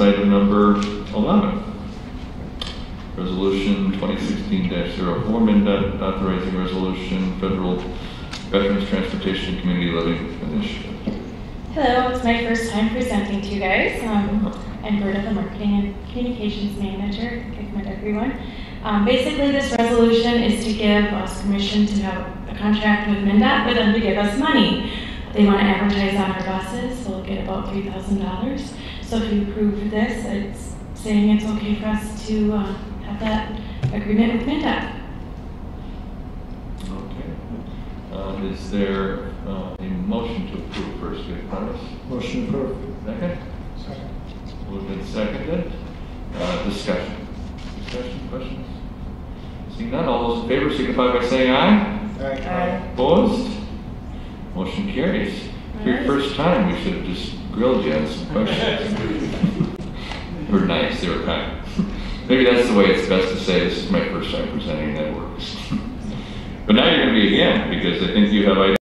item number 11. Resolution 2016-04, MnDOT authorizing resolution, federal Veterans Transportation Community Living Initiative. Hello, it's my first time presenting to you guys. Um, I'm Berta, the Marketing and Communications Manager. I've met everyone. Um, Basically, this resolution is to give us permission to have a contract with MnDOT for them to give us money. They want to advertise on our buses, so we'll get about $3,000. So if you approve this, it's saying it's okay for us to uh, have that agreement with MnDOT. Okay. Uh, Is there uh, a motion to approve first, get Connors? Motion approved. Second? Second. Moved and seconded. Uh, Discussion. Discussion, questions? Seeing none, all those in favor signify by saying aye. Aye. Opposed? Carries. For your first time, we should have just grilled you on some questions. They were nice, they were kind. Maybe that's the way it's best to say, this is my first time presenting, that works. But now you're gonna be again, because I think you have items